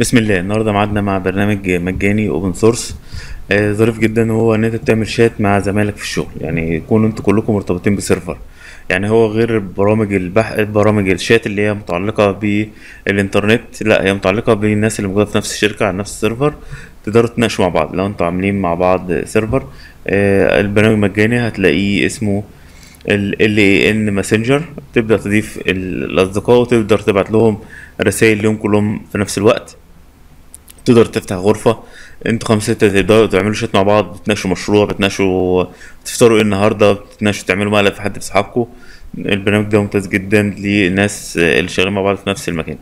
بسم الله. النهارده ميعادنا مع برنامج مجاني open source ظريف جدا وهو إن أنت بتعمل شات مع زمايلك في الشغل. يعني يكونوا أنتوا كلكم مرتبطين ب server. يعني هو غير برامج البح... برامج الشات اللي هي متعلقة بالإنترنت. لا هي متعلقة بالناس اللي موجودة في نفس الشركة على نفس ال server. تقدروا تناقشوا مع بعض. لو أنتوا عاملين مع بعض server آه، البرنامج مجاني هتلاقيه اسمه ال LAN Messenger تبدأ تضيف ال- الأصدقاء وتقدر تبعت لهم رسائل ليهم كلهم في نفس الوقت. تقدر تفتح غرفة أنتوا خمسة ستة تقدروا تعملوا شات مع بعض بتناقشوا مشروع بتناقشوا تفطروا إيه النهاردة بتناقشوا تعملوا مقلب في حد في صحابكم البرنامج ده ممتاز جدا للناس اللي شغالين مع بعض في نفس المكان.